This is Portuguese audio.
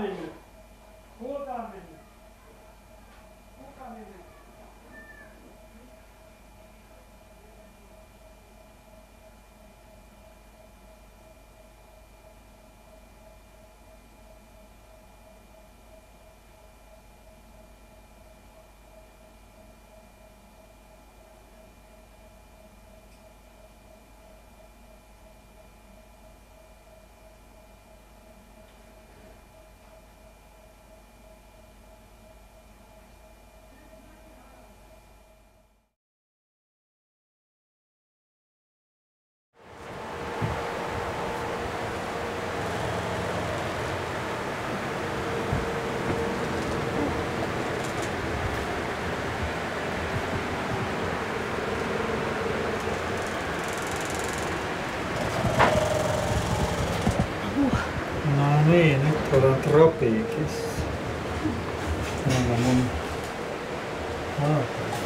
Hallelujah Niin, nyt ollaan tropiikissa. Täällä mun maata.